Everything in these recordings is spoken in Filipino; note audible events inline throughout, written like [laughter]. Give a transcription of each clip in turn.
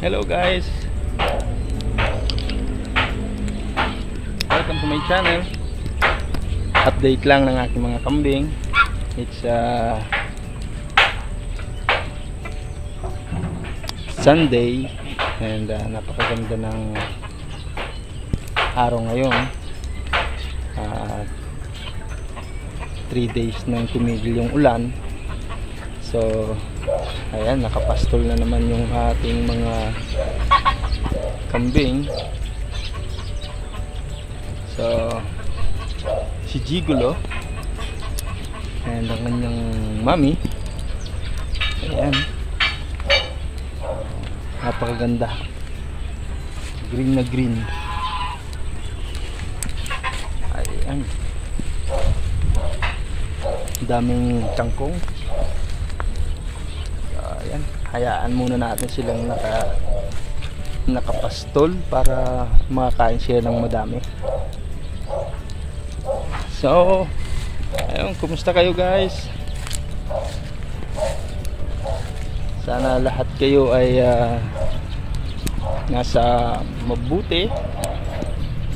Hello guys. Welcome to my channel. Update lang ng aking mga kambing. It's uh, Sunday And uh, napakaganda ng araw ngayon. Uh, 3 days nang tumigil yung ulan. So ayan nakapastol na naman yung ating mga kambing. So si Gigolo and ang kanyang mami. Ayan. Napakaganda. Green na green. Ayan. Daming kangkong hayaan muna natin silang naka nakapastol para makakain sila ng madami. So ayun, kumusta kayo guys? Sana lahat kayo ay uh, nasa mabuti.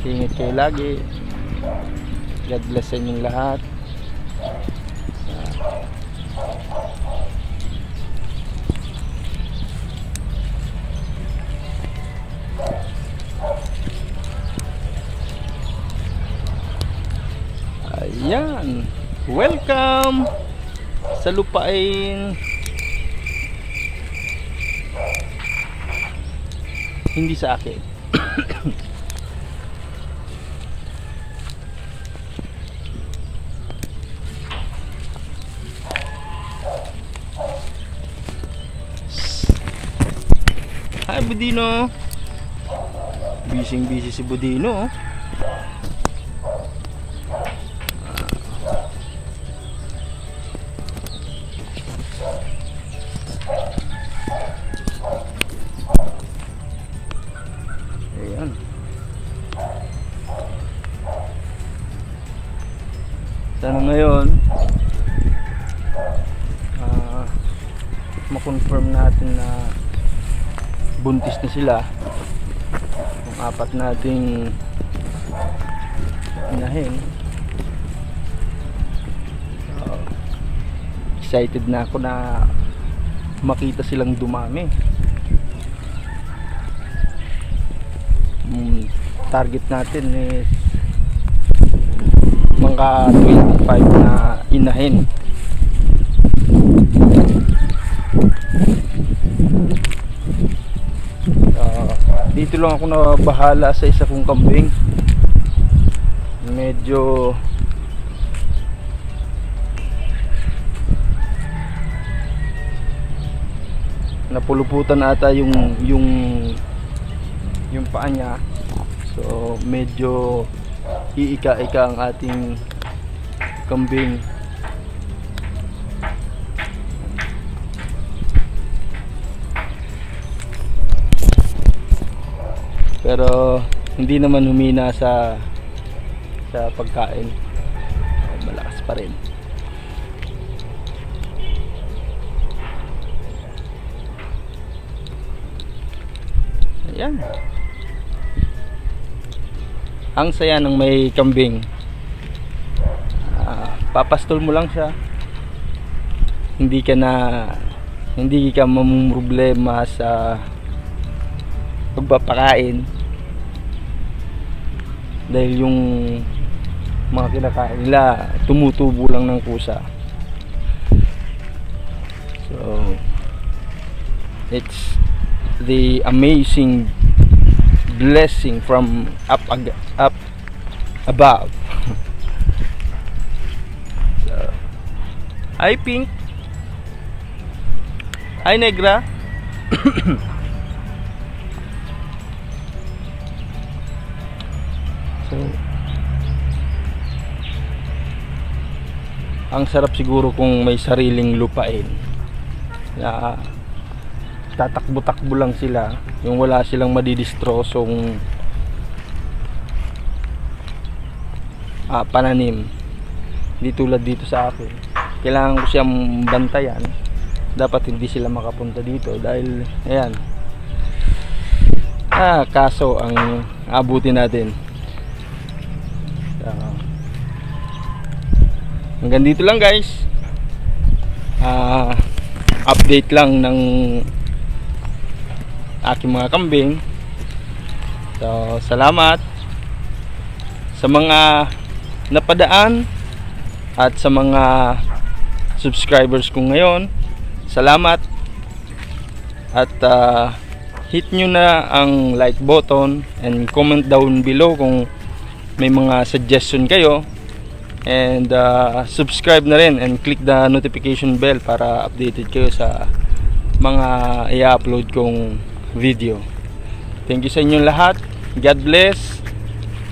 Ingat kayo lagi. God bless sa inyong lahat Ayan. Welcome sa lupain. Hindi sa akin. [coughs] Hi Budino. Busy busy si Budino. oh. Sana ngayon. Ah ma-confirm natin na buntis na sila. Yung apat nating inahin. So, excited na ako na makita silang dumami. Mm, target natin is mga 25 na inahin. Ah, dito lang ako nabahala sa isa kong kambing. Medyo napuluputan ata yung yung yung paa niya. So medyo iika-ika ang ating kambing. Pero hindi naman humina sa sa pagkain. Malakas pa rin. Ayan ang saya ng may kambing. Ah, papastol mo lang siya. Hindi ka na hindi ka mamumroblema sa pagpapakain. Dahil yung mga kinakain nila tumutubo lang ng kusa so it's the amazing blessing from up ag- up above. So, hi pink. Hi negra. [coughs] So ang sarap siguro kung may sariling lupain. Na tatakbo-takbo lang sila. Yung wala silang madidistrosong ah, pananim. Hindi tulad dito sa akin. Kailangan ko siyang bantayan. Dapat hindi sila makapunta dito dahil ayan. Ah, kaso ang abutin natin. Ah, hanggang dito lang guys. Ah, update lang ng aking mga kambing. So, salamat sa mga napadaan at sa mga subscribers ko ngayon. Salamat at ah, hit nyo na ang like button and comment down below kung may mga suggestion kayo and uh, subscribe na rin and click the notification bell para updated kayo sa mga i-upload kong video. Thank you sa inyong lahat. God bless.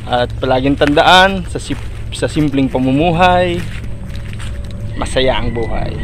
At palaging tandaan sa, sa simpleng pamumuhay masaya ang buhay